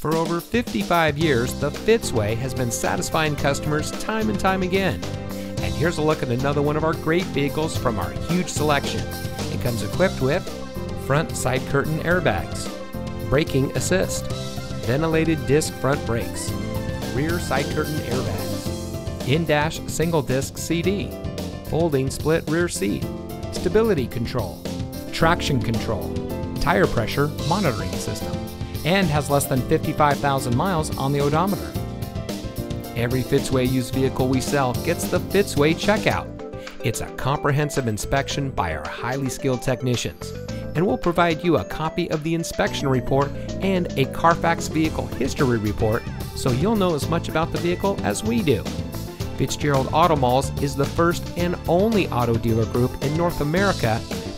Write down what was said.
For over 55 years, the Fitzway has been satisfying customers time and time again. And here's a look at another one of our great vehicles from our huge selection. It comes equipped with front side curtain airbags, braking assist, ventilated disc front brakes, rear side curtain airbags, in-dash single disc CD, folding split rear seat, stability control, traction control, tire pressure monitoring system, and has less than 55,000 miles on the odometer. Every Fitzway used vehicle we sell gets the Fitzway checkout. It's a comprehensive inspection by our highly skilled technicians, and we'll provide you a copy of the inspection report and a Carfax vehicle history report so you'll know as much about the vehicle as we do. Fitzgerald Auto Malls is the first and only auto dealer group in North America